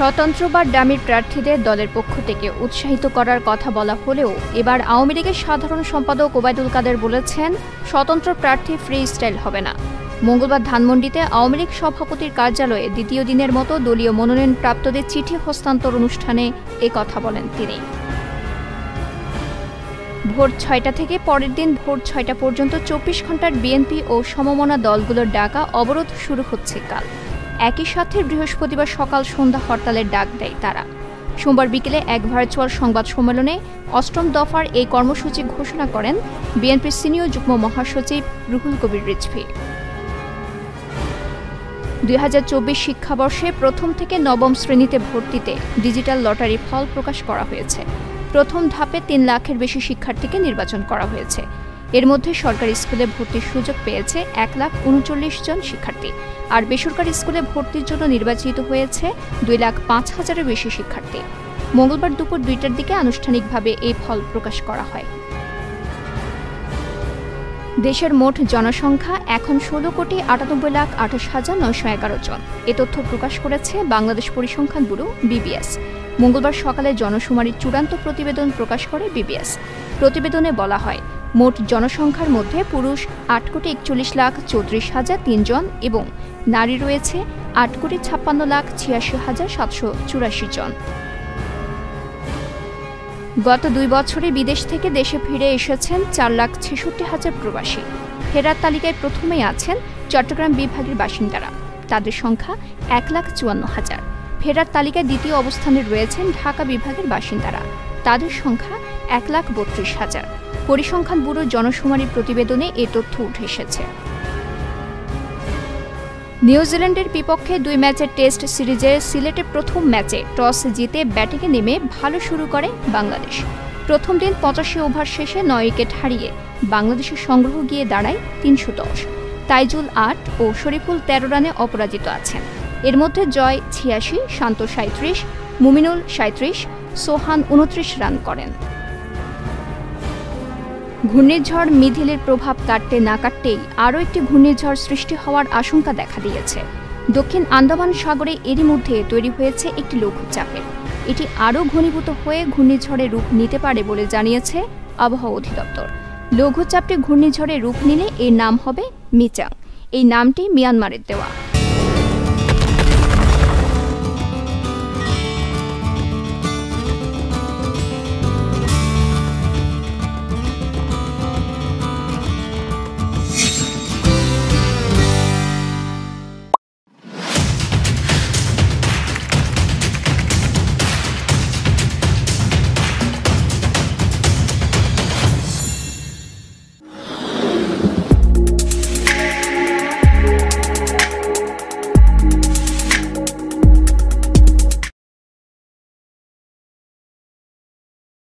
স্বতন্ত্র বা ডামির প্রার্থীদের দলের পক্ষ থেকে উৎসাহিত করার কথা বলা হলেও এবার আওয়ামী লীগের সাধারণ সম্পাদক ওবায়দুল কাদের বলেছেন, স্বতন্ত্র প্রার্থী ফ্রি স্টাইল হবে না। মঙ্গলবার ধানমন্ডিতে আওয়ামী লীগ সভাপতির কার্যালয়ে দ্বিতীয় দিনের মতো দলীয় মনোনয়ন প্রাপ্তদের চিঠি হস্তান্তর অনুষ্ঠানে এ কথা বলেন তিনি। ভোর ছয়টা থেকে পরের দিন ভোর ছয়টা পর্যন্ত চব্বিশ ঘণ্টার বিএনপি ও সমমনা দলগুলোর ডাকা অবরোধ শুরু হচ্ছে কাল। একই সাথে বৃহস্পতিবার সকাল সন্ধ্যা হরতালের ডাক দেয় তারা। সোমবার বিকেলে এক ভার্চুয়াল সংবাদ সম্মেলনে অষ্টম দফার এই কর্মসূচি ঘোষণা করেন বিএনপির সিনিয়র যুগ্ম মহাসচিব রুহুল কবির রিজভি। দুই হাজার চব্বিশ শিক্ষাবর্ষে প্রথম থেকে নবম শ্রেণীতে ভর্তিতে ডিজিটাল লটারি ফল প্রকাশ করা হয়েছে। প্রথম ধাপে তিন লাখের বেশি শিক্ষার্থীকে নির্বাচন করা হয়েছে। এর মধ্যে সরকারি স্কুলে ভর্তির সুযোগ পেয়েছে এক লাখ উনচল্লিশ জন শিক্ষার্থী। আর বেসরকারি স্কুলে ভর্তির জন্য নির্বাচিত হয়েছে দুই লাখ পাঁচ হাজারের বেশি শিক্ষার্থী। মঙ্গলবার দুপুর দুইটার দিকে আনুষ্ঠানিকভাবে এই ফল প্রকাশ করা হয়। দেশের মোট জনসংখ্যা এখন ষোলো কোটি আটানব্বই লাখ আঠাশ হাজার নয়শো এগারো জন। এ তথ্য প্রকাশ করেছে বাংলাদেশ পরিসংখ্যান ব্যুরো, বিবিএস। মঙ্গলবার সকালে জনশুমারির চূড়ান্ত প্রতিবেদন প্রকাশ করে বিবিএস। প্রতিবেদনে বলা হয় মোট জনসংখ্যার মধ্যে পুরুষ আট কোটি একচল্লিশ লাখ চৌত্রিশ হাজার তিনজন এবং নারী রয়েছে আট কোটি ছাপ্পান্ন লাখ ছিয়াশি হাজার সাতশো চুরাশি জন। গত দুই বছরে বিদেশ থেকে দেশে ফিরে এসেছেন চার লাখ ছেষট্টি হাজার প্রবাসী। ফেরার তালিকায় প্রথমেই আছেন চট্টগ্রাম বিভাগের বাসিন্দারা। তাদের সংখ্যা এক লাখ চুয়ান্ন হাজার। ফেরার তালিকায় দ্বিতীয় অবস্থানে রয়েছেন ঢাকা বিভাগের বাসিন্দারা। তাদের সংখ্যা এক লাখ বত্রিশ হাজার। পরিসংখ্যান ব্যুরো জনশুমারি প্রতিবেদনে এ তথ্য উঠে এসেছে। নিউজিল্যান্ডের বিপক্ষে দুই ম্যাচের টেস্ট সিরিজে সিলেটে প্রথম ম্যাচে টস জিতে ব্যাটিংয়ে নেমে ভালো শুরু করে বাংলাদেশ। প্রথম দিন পঁচাশি ওভার শেষে নয় উইকেট হারিয়ে বাংলাদেশের সংগ্রহ গিয়ে দাঁড়ায় তিনশো দশ। তাইজুল আট ও শরীফুল তেরো রানে অপরাজিত আছেন। এর মধ্যে জয় ছিয়াশি, শান্ত সাঁত্রিশ মুমিনুল সাঁত্রিশ সোহান উনত্রিশ রান করেন। ঘূর্ণিঝড় মিধিলের প্রভাব কাটতে না কাটতেই আরও একটি ঘূর্ণিঝড় সৃষ্টি হওয়ার আশঙ্কা দেখা দিয়েছে। দক্ষিণ আন্দামান সাগরে এরই মধ্যে তৈরি হয়েছে একটি লঘুচাপের এটি আরও ঘনীভূত হয়ে ঘূর্ণিঝড়ে রূপ নিতে পারে বলে জানিয়েছে আবহাওয়া অধিদপ্তর। লঘুচাপটি ঘূর্ণিঝড়ে রূপ নিলে এর নাম হবে মিচাং এই নামটি মিয়ানমারের দেওয়া।